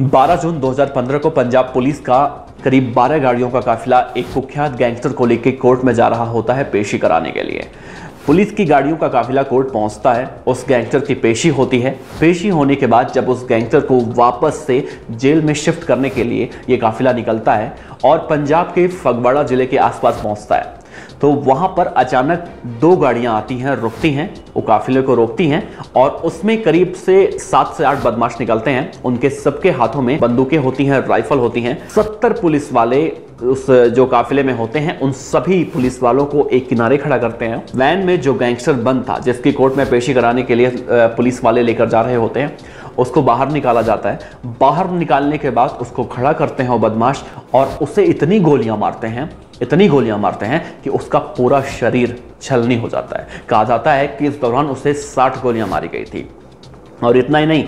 12 जून 2015 को पंजाब पुलिस का करीब 12 गाड़ियों का काफिला एक कुख्यात गैंगस्टर को लेकर कोर्ट में जा रहा होता है पेशी कराने के लिए। पुलिस की गाड़ियों का काफिला कोर्ट पहुँचता है, उस गैंगस्टर की पेशी होती है। पेशी होने के बाद जब उस गैंगस्टर को वापस से जेल में शिफ्ट करने के लिए ये काफिला निकलता है और पंजाब के फगवाड़ा ज़िले के आसपास पहुँचता है। तो वहाँ पर अचानक दो गाड़ियाँ आती हैं, रुकती हैं, वो काफिले को रोकती हैं और उसमें करीब से सात से आठ बदमाश निकलते हैं। उनके सबके हाथों में बंदूकें होती हैं, राइफल होती हैं। सत्तर पुलिस वाले उस, जो काफिले में होते हैं, उन सभी पुलिस वालों को एक किनारे खड़ा करते हैं। वैन में जो गैंगस्टर बंद था, जिसकी कोर्ट में पेशी कराने के लिए पुलिस वाले लेकर जा रहे होते हैं उसको बाहर निकाला जाता है। बाहर निकालने के बाद उसको खड़ा करते हैं वो बदमाश और उसे इतनी गोलियाँ मारते हैं, इतनी गोलियाँ मारते हैं कि उसका पूरा शरीर छलनी हो जाता है। कहा जाता है कि इस दौरान उसे साठ गोलियाँ मारी गई थी। और इतना ही नहीं,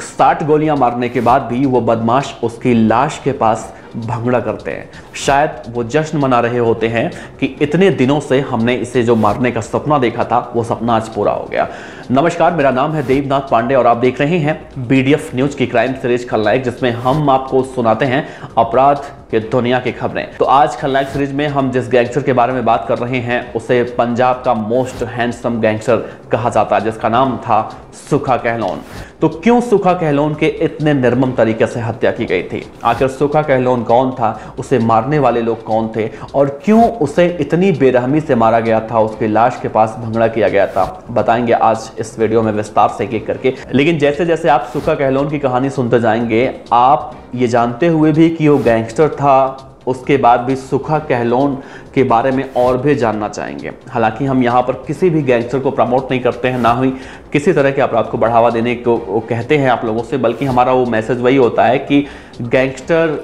साठ गोलियाँ मारने के बाद भी वो बदमाश उसकी लाश के पास भंगड़ा करते हैं। शायद वो जश्न मना रहे होते हैं कि इतने दिनों से हमने इसे जो मारने का सपना देखा था, वो सपना आज पूरा हो गया। नमस्कार, मेरा नाम है देवनाथ पांडे और आप देख रहे हैं बीडीएफ न्यूज़ की क्राइम सीरीज़ खलनायक, जिसमें हम आपको सुनाते हैं अपराध के दुनिया की खबरें। तो आज खलनायक सीरीज़ में हम जिस गैंगस्टर के बारे में बात कर रहे हैं, उसे पंजाब का मोस्ट हैंडसम गैंगस्टर कहा जाता है, जिसका नाम था सुखा कहलोन। तो क्यों सुखा कहलोन के इतने निर्मम तरीके से हत्या की गई थी? आखिर सुखा कहलोन कौन कौन था, उसे मारने वाले लोग कौन थे और क्यों उसे इतनी बेरहमी से मारा गया था, उसकी लाश के पास भंगड़ा किया गया था, बताएँगे आज इस वीडियो में विस्तार से एक करके। लेकिन जैसे जैसे आप सुखा कहलोन की कहानी सुनते जाएँगे, आप ये जानते हुए भी कि वो गैंगस्टर था, उसके बाद भी सुखा कहलोन के बारे में और भी जानना चाहेंगे। हालाँकि हम यहाँ पर किसी भी गैंगस्टर को प्रमोट नहीं करते हैं, ना ही किसी तरह के अपराध को बढ़ावा देने को कहते हैं आप लोगों से, बल्कि हमारा वो मैसेज वही होता है कि गैंगस्टर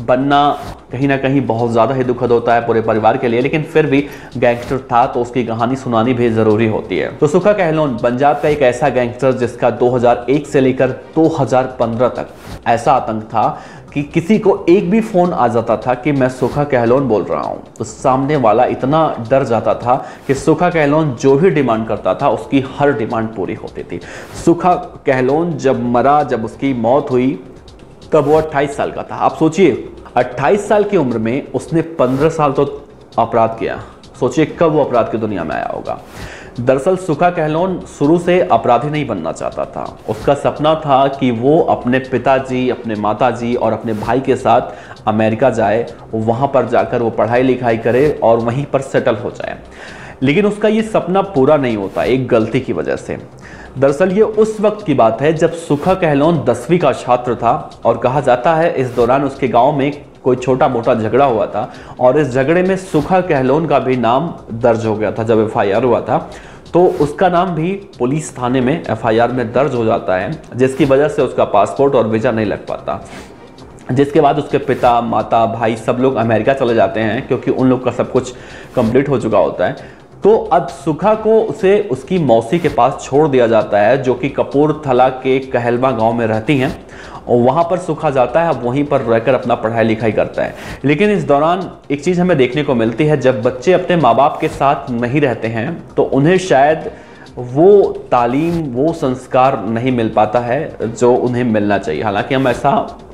बनना कहीं ना कहीं बहुत ज़्यादा ही दुखद होता है पूरे परिवार के लिए, लेकिन फिर भी गैंगस्टर था तो उसकी कहानी सुनानी भी ज़रूरी होती है। तो सुखा कहलोन, पंजाब का एक ऐसा गैंगस्टर जिसका 2001 से लेकर 2015 तक ऐसा आतंक था कि किसी को एक भी फ़ोन आ जाता था कि मैं सुखा कहलोन बोल रहा हूँ। तो सामने वाला इतना डर जाता था कि सुखा कहलोन जो भी डिमांड करता था, उसकी हर डिमांड पूरी होती थी। सुखा कहलोन जब मरा, जब उसकी मौत हुई तब वो 28 साल का था। आप सोचिए 28 साल की उम्र में उसने 15 साल तो अपराध किया। सोचिए कब वो अपराध की दुनिया में आया होगा। दरअसल सुखा कहलोन शुरू से अपराधी नहीं बनना चाहता था। उसका सपना था कि वो अपने पिताजी, अपने माताजी और अपने भाई के साथ अमेरिका जाए, वहाँ पर जाकर वो पढ़ाई लिखाई करे और वहीं पर सेटल हो जाए। लेकिन उसका ये सपना पूरा नहीं होता, एक गलती की वजह से। दरअसल ये उस वक्त की बात है जब सुखा कहलोन दसवीं का छात्र था और कहा जाता है इस दौरान उसके गाँव में कोई छोटा मोटा झगड़ा हुआ था और इस झगड़े में सुखा कहलोन का भी नाम दर्ज हो गया था जब एफआईआर हुआ था। तो उसका नाम भी पुलिस थाने में एफआईआर में दर्ज हो जाता है, जिसकी वजह से उसका पासपोर्ट और वीज़ा नहीं लग पाता। जिसके बाद उसके पिता, माता, भाई सब लोग अमेरिका चले जाते हैं क्योंकि उन लोग का सब कुछ कंप्लीट हो चुका होता है। तो अब सुखा को उसे उसकी मौसी के पास छोड़ दिया जाता है, जो कि कपूरथला के कहलवा गाँव में रहती हैं। और वहाँ पर सुखा जाता है, अब वहीं पर रहकर अपना पढ़ाई लिखाई करता है। लेकिन इस दौरान एक चीज़ हमें देखने को मिलती है, जब बच्चे अपने माँ बाप के साथ नहीं रहते हैं तो उन्हें शायद वो तालीम, वो संस्कार नहीं मिल पाता है जो उन्हें मिलना चाहिए। हालाँकि हम ऐसा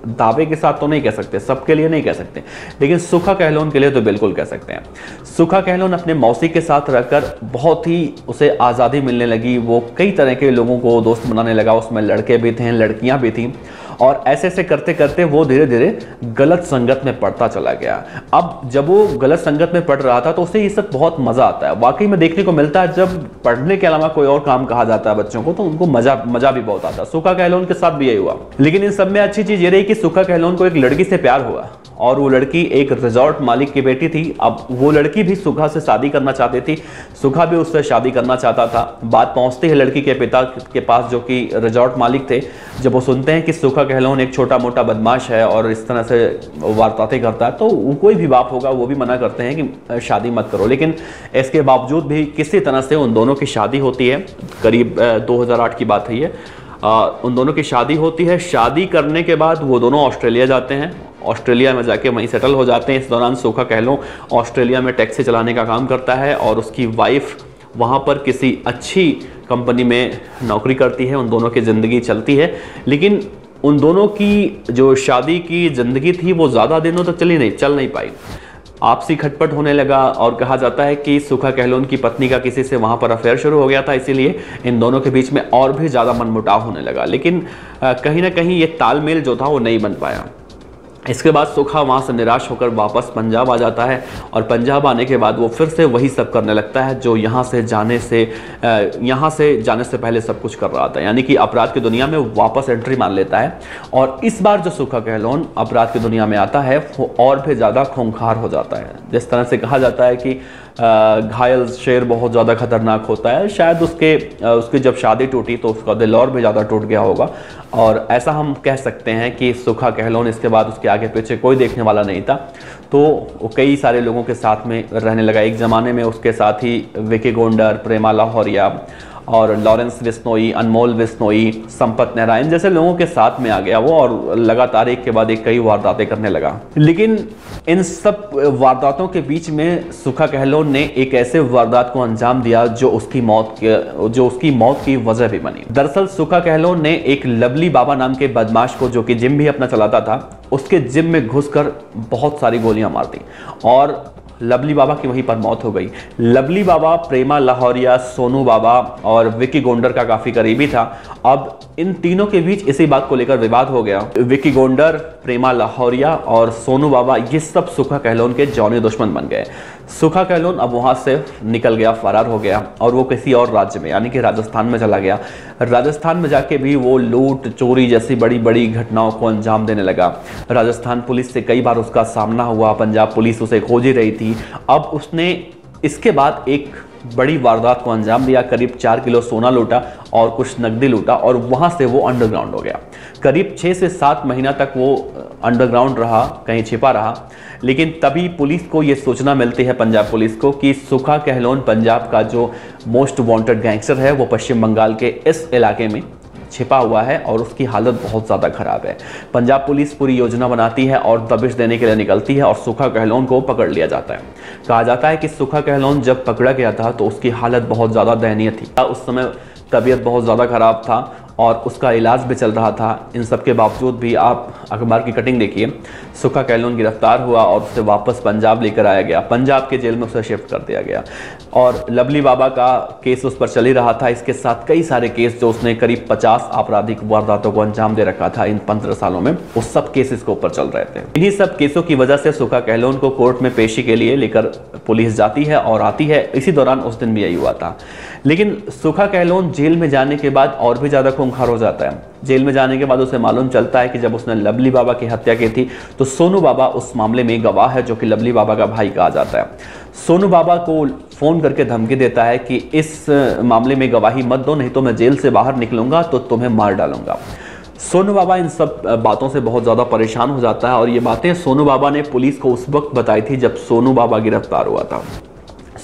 दावे के साथ तो नहीं कह सकते, सबके लिए नहीं कह सकते, लेकिन सुखा कहलोन के लिए तो बिल्कुल कह सकते हैं। सुखा कहलोन अपने मौसी के साथ रहकर बहुत ही उसे आज़ादी मिलने लगी। वो कई तरह के लोगों को दोस्त बनाने लगा। उसमें लड़के भी थे, लड़कियाँ भी थी। और ऐसे ऐसे करते करते वो धीरे धीरे गलत संगत में पड़ता चला गया। अब जब वो गलत संगत में पढ़ रहा था तो उसे ये सब बहुत मज़ा आता है। वाकई में देखने को मिलता है, जब पढ़ने के अलावा कोई और काम कहा जाता है बच्चों को तो उनको मज़ा मज़ा भी बहुत आता है। सुखा कहलोन के साथ भी यही हुआ। लेकिन इन सब में अच्छी चीज़ ये रही कि सुखा कहलोन को एक लड़की से प्यार हुआ। और वो लड़की एक रिजॉर्ट मालिक की बेटी थी। अब वो लड़की भी सुखा से शादी करना चाहती थी। सुखा भी उससे शादी करना चाहता था। बात पहुँचती है लड़की के पिता के पास जो कि रिजॉर्ट मालिक थे। जब वो सुनते हैं कि सुखा कहलोन एक छोटा मोटा बदमाश है और इस तरह से वार्तातें करता है तो कोई भी बाप होगा, वो भी मना करते हैं कि शादी मत करो। लेकिन इसके बावजूद भी किसी तरह से उन दोनों की शादी होती है। करीब 2008 की बात है ये। उन दोनों की शादी होती है। शादी करने के बाद वो दोनों ऑस्ट्रेलिया जाते हैं। ऑस्ट्रेलिया में जाके वहीं सेटल हो जाते हैं। इस दौरान सूखा कह लो ऑस्ट्रेलिया में टैक्सी चलाने का काम करता है और उसकी वाइफ वहाँ पर किसी अच्छी कंपनी में नौकरी करती है। उन दोनों की ज़िंदगी चलती है। लेकिन उन दोनों की जो शादी की ज़िंदगी थी, वो ज़्यादा दिनों तक तो चली नहीं, चल नहीं पाई। आपसी खटपट होने लगा और कहा जाता है कि सुखा कहलोन की पत्नी का किसी से वहाँ पर अफेयर शुरू हो गया था, इसीलिए इन दोनों के बीच में और भी ज़्यादा मनमुटाव होने लगा। लेकिन कहीं ना कहीं ये तालमेल जो था वो नहीं बन पाया। इसके बाद सुखा वहाँ से निराश होकर वापस पंजाब आ जाता है और पंजाब आने के बाद वो फिर से वही सब करने लगता है जो यहाँ से जाने से यहाँ से जाने से पहले सब कुछ कर रहा था। यानी कि अपराध की दुनिया में वापस एंट्री मान लेता है और इस बार जो सुखा कहलोन अपराध की दुनिया में आता है, वो और भी ज़्यादा खूंखार हो जाता है। जिस तरह से कहा जाता है कि घायल शेर बहुत ज़्यादा खतरनाक होता है। शायद उसके उसकी जब शादी टूटी तो उसका दिल और भी ज़्यादा टूट गया होगा। और ऐसा हम कह सकते हैं कि सुखा कहलोन इसके बाद उसके आगे पीछे कोई देखने वाला नहीं था। तो कई सारे लोगों के साथ में रहने लगा। एक ज़माने में उसके साथ ही विकी गोंडर, प्रेमा लाहौरिया और लॉरेंस बिस्नोई अनमोल बिस्नोई संपत नारायण जैसे लोगों के साथ में आ गया वो और लगातार एक के बाद एक कई वारदातें करने लगा। लेकिन इन सब वारदातों के बीच में सुखा कहलोन ने एक ऐसे वारदात को अंजाम दिया जो उसकी मौत के, जो उसकी मौत की वजह भी बनी। दरअसल सुखा कहलोन ने एक लवली बाबा नाम के बदमाश को, जो कि जिम भी अपना चलाता था, उसके जिम में घुसकर बहुत सारी गोलियाँ मार दी। और लवली बाबा की वहीं पर मौत हो गई। लवली बाबा, प्रेमा लाहौरिया, सोनू बाबा और विकी गोंडर का काफ़ी करीबी था। अब इन तीनों के बीच इसी बात को लेकर विवाद हो गया। विकी गोंडर, प्रेमा लाहौरिया और सोनू बाबा, ये सब सुखा कहलोन के जौने दुश्मन बन गए। सुखा कहलोन अब वहाँ से निकल गया, फरार हो गया और वो किसी और राज्य में, यानी कि राजस्थान में चला गया। राजस्थान में जाके भी वो लूट, चोरी जैसी बड़ी बड़ी घटनाओं को अंजाम देने लगा। राजस्थान पुलिस से कई बार उसका सामना हुआ, पंजाब पुलिस उसे खोज ही रही थी। अब उसने इसके बाद एक बड़ी वारदात को अंजाम दिया। करीब चार किलो सोना लूटा और कुछ नकदी लूटा और वहाँ से वो अंडरग्राउंड हो गया। करीब छः से सात महीना तक वो अंडरग्राउंड रहा, कहीं छिपा रहा। लेकिन तभी पुलिस को ये सूचना मिलती है, पंजाब पुलिस को, कि सुखा कहलोन पंजाब का जो मोस्ट वांटेड गैंगस्टर है, वो पश्चिम बंगाल के इस इलाके में छिपा हुआ है और उसकी हालत बहुत ज़्यादा खराब है। पंजाब पुलिस पूरी योजना बनाती है और दबिश देने के लिए निकलती है और सुखा कहलोन को पकड़ लिया जाता है। कहा जाता है कि सुखा कहलोन जब पकड़ा गया था तो उसकी हालत बहुत ज़्यादा दयनीय थी। उस समय तबीयत बहुत ज़्यादा ख़राब था और उसका इलाज भी चल रहा था। इन सब के बावजूद भी आप अखबार की कटिंग देखिए। सुखा कैलोन गिरफ़्तार हुआ और उसे वापस पंजाब लेकर आया गया। पंजाब के जेल में उसे शिफ्ट कर दिया गया। और लवली बाबा का केस उस पर चल ही रहा था। इसके साथ कई सारे केस जो उसने करीब पचास आपराधिक वारदातों को अंजाम दे रखा था इन पंद्रह सालों में, वो सब केसेस के ऊपर चल रहे थे। इन्हीं सब केसों की वजह से सुखा कहलोन को कोर्ट में पेशी के लिए लेकर पुलिस जाती है और आती है। इसी दौरान उस दिन भी यही हुआ था। लेकिन सुखा कहलोन जेल में जाने के बाद और भी ज़्यादा खूंखार हो जाता है। जेल में जाने के बाद उसे मालूम चलता है कि जब उसने लवली बाबा की हत्या की थी तो सोनू बाबा उस मामले में गवाह है, जो कि लवली बाबा का भाई कहा जाता है। सोनू बाबा को फ़ोन करके धमकी देता है कि इस मामले में गवाही मत दो, नहीं तो मैं जेल से बाहर निकलूँगा तो तुम्हें मार डालूँगा। सोनू बाबा इन सब बातों से बहुत ज़्यादा परेशान हो जाता है, और ये बातें सोनू बाबा ने पुलिस को उस वक्त बताई थी जब सोनू बाबा गिरफ़्तार हुआ था।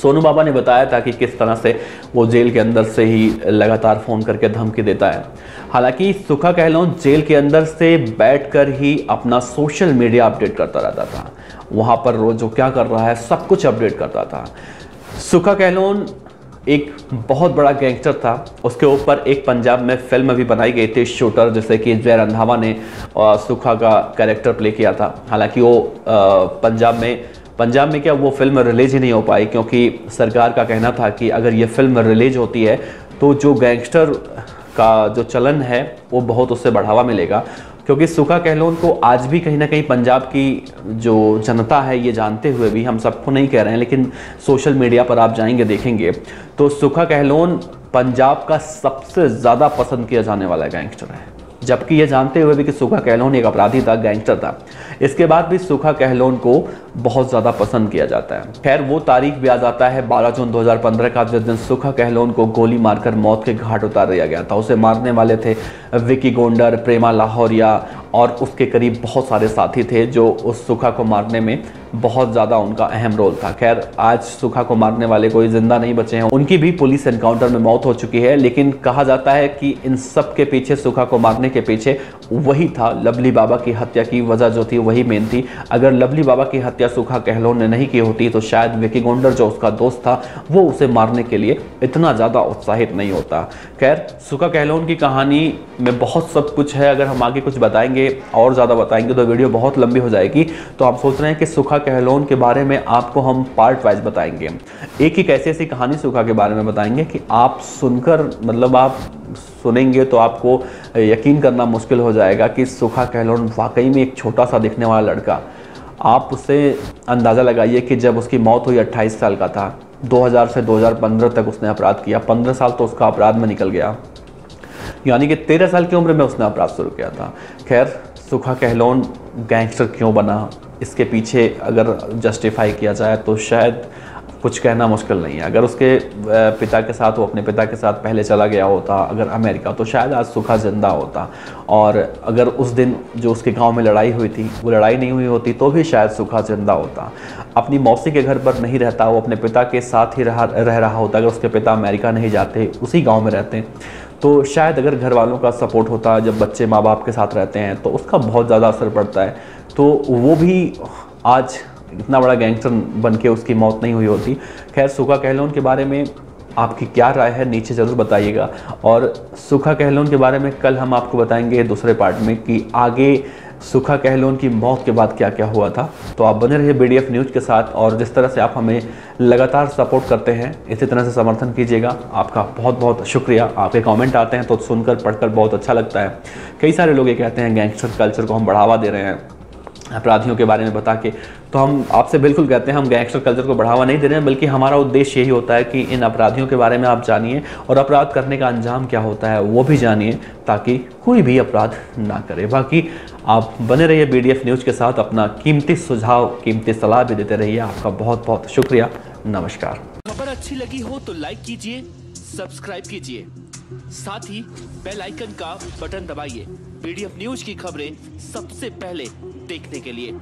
सोनू बाबा ने बताया था कि किस तरह से वो जेल के अंदर से ही लगातार फ़ोन करके धमकी देता है। हालाँकि सुखा कहलोन जेल के अंदर से बैठकर ही अपना सोशल मीडिया अपडेट करता रहता था। वहाँ पर रोज जो क्या कर रहा है, सब कुछ अपडेट करता था। सुखा कहलोन एक बहुत बड़ा गैंगस्टर था। उसके ऊपर एक पंजाब में फ़िल्म भी बनाई गई थी, शूटर, जैसे कि जय रंधावा ने सुखा का कैरेक्टर प्ले किया था। हालाँकि वो पंजाब में पंजाब में क्या वो फ़िल्म रिलीज़ ही नहीं हो पाई? क्योंकि सरकार का कहना था कि अगर ये फ़िल्म रिलीज़ होती है तो जो गैंगस्टर का जो चलन है, वो बहुत उससे बढ़ावा मिलेगा। क्योंकि सुखा कहलोन को आज भी कहीं ना कहीं पंजाब की जो जनता है, ये जानते हुए भी हम सबको नहीं कह रहे हैं, लेकिन सोशल मीडिया पर आप जाएँगे, देखेंगे। तो सुखा कहलोन पंजाब का सबसे ज़्यादा पसंद किया जाने वाला गैंगस्टर है। जबकि ये जानते हुए भी कि सुखा कहलोन एक अपराधी था, गैंगस्टर था। इसके बाद भी सुखा कहलोन को बहुत ज़्यादा पसंद किया जाता है। खैर, वो तारीख भी आ जाता है 12 जून 2015 का, जिस दिन सुखा कहलोन को गोली मारकर मौत के घाट उतार दिया गया था। उसे मारने वाले थे विकी गोंडर, प्रेमा लाहौरिया और उसके करीब बहुत सारे साथी थे जो उस सुखा को मारने में बहुत ज़्यादा उनका अहम रोल था। खैर, आज सुखा को मारने वाले कोई ज़िंदा नहीं बचे हैं। उनकी भी पुलिस एनकाउंटर में मौत हो चुकी है, लेकिन कहा जाता है कि इन सब के पीछे, सुखा को मारने के पीछे, वही था लवली बाबा की हत्या की वजह जो थी, वही मेन थी। अगर लवली बाबा की हत्या सुखा कहलोन ने नहीं की होती तो शायद विकी गोंडर जो उसका दोस्त था, वो उसे मारने के लिए इतना ज़्यादा उत्साहित नहीं होता। खैर, सुखा कहलोन की कहानी में बहुत सब कुछ है। अगर हम आगे कुछ बताएँगे, और ज़्यादा बताएँगे तो वीडियो बहुत लंबी हो जाएगी। तो आप सोच रहे हैं कि सुखा कहलोन के बारे में आपको हम पार्ट वाइज बताएँगे। एक एक ऐसी ऐसी कहानी सुखा के बारे में बताएँगे कि आप सुनकर मतलब आप सुनेंगे तो आपको यकीन करना मुश्किल हो जाएगा कि सुखा कहलोन वाकई में एक छोटा सा दिखने वाला लड़का। आप उससे अंदाज़ा लगाइए कि जब उसकी मौत हुई 28 साल का था 2000 से 2015 तक उसने अपराध किया। 15 साल तो उसका अपराध में निकल गया। यानी कि 13 साल की उम्र में उसने अपराध शुरू किया था। खैर, सुखा कहलोन गैंगस्टर क्यों बना? इसके पीछे अगर जस्टिफाई किया जाए तो शायद कुछ कहना मुश्किल नहीं है। अगर उसके पिता के साथ, वो अपने पिता के साथ पहले चला गया होता, अगर अमेरिका तो शायद आज सुखा ज़िंदा होता। और अगर उस दिन जो उसके गाँव में लड़ाई हुई थी, वो लड़ाई नहीं हुई होती तो भी शायद सुखा ज़िंदा होता। अपनी मौसी के घर पर नहीं रहता, वो अपने पिता के साथ ही रहा, रह रहा होता। अगर उसके पिता अमेरिका नहीं जाते, उसी गाँव में रहते तो शायद अगर घर वालों का सपोर्ट होता, जब बच्चे माँ बाप के साथ रहते हैं तो उसका बहुत ज़्यादा असर पड़ता है। तो वो भी आज इतना बड़ा गैंगस्टर बन के उसकी मौत नहीं हुई होती। खैर, सुखा कहलोन के बारे में आपकी क्या राय है, नीचे ज़रूर बताइएगा। और सुखा कहलोन के बारे में कल हम आपको बताएँगे दूसरे पार्ट में कि आगे सुखा कहलोन की मौत के बाद क्या क्या हुआ था। तो आप बने रहिए बीडीएफ न्यूज़ के साथ और जिस तरह से आप हमें लगातार सपोर्ट करते हैं, इसी तरह से समर्थन कीजिएगा। आपका बहुत बहुत शुक्रिया। आपके कमेंट आते हैं तो सुनकर, पढ़कर बहुत अच्छा लगता है। कई सारे लोग ये कहते हैं गैंगस्टर कल्चर को हम बढ़ावा दे रहे हैं। अपराधियों के बारे में बता के। तो हम आपसे बिल्कुल कहते हैं, हम गैंगस्टर कल्चर को बढ़ावा नहीं दे रहे हैं, बल्कि हमारा उद्देश्य यही होता है कि इन अपराधियों के बारे में आप जानिए और अपराध करने का अंजाम क्या होता है वो भी जानिए, ताकि कोई भी अपराध ना करे। बाकी आप बने रहिए बीडीएफ न्यूज़ के साथ, अपना कीमती सुझाव, कीमती सलाह भी देते रहिए। आपका बहुत बहुत शुक्रिया। नमस्कार। खबर अच्छी लगी हो तो लाइक कीजिए सब्सक्राइब कीजिए। साथ ही बेल आइकन का बटन दबाइए। पीडीएफ न्यूज़ की खबरें सबसे पहले देखने के लिए।